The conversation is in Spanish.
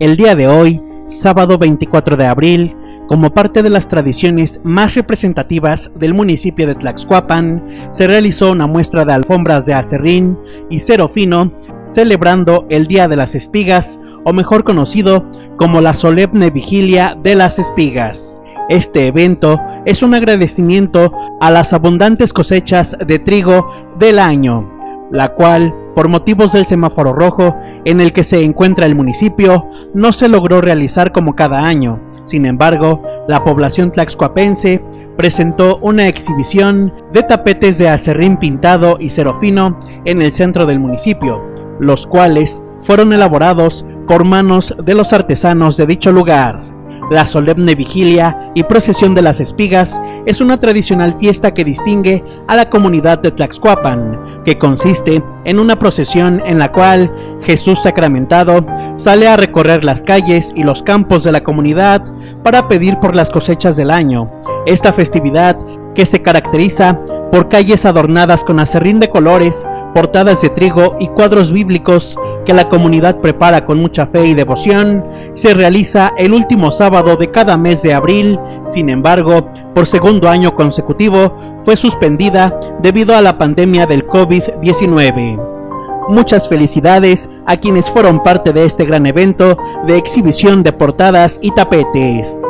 El día de hoy, sábado 24 de abril, como parte de las tradiciones más representativas del municipio de Tlaxcuapan, se realizó una muestra de alfombras de acerrín y cero fino, celebrando el Día de las Espigas, o mejor conocido como la solemne vigilia de las espigas. Este evento es un agradecimiento a las abundantes cosechas de trigo del año, la cual, por motivos del semáforo rojo en el que se encuentra el municipio, no se logró realizar como cada año. Sin embargo, la población tlaxcuapense presentó una exhibición de tapetes de acerrín pintado y cerofino en el centro del municipio, los cuales fueron elaborados por manos de los artesanos de dicho lugar. La solemne vigilia y procesión de las espigas es una tradicional fiesta que distingue a la comunidad de Tlaxcuapan, que consiste en una procesión en la cual Jesús sacramentado sale a recorrer las calles y los campos de la comunidad para pedir por las cosechas del año. Esta festividad, que se caracteriza por calles adornadas con acerrín de colores, portadas de trigo y cuadros bíblicos que la comunidad prepara con mucha fe y devoción, se realiza el último sábado de cada mes de abril, sin embargo, por segundo año consecutivo fue suspendida debido a la pandemia del COVID-19. Muchas felicidades a quienes fueron parte de este gran evento de exhibición de portadas y tapetes.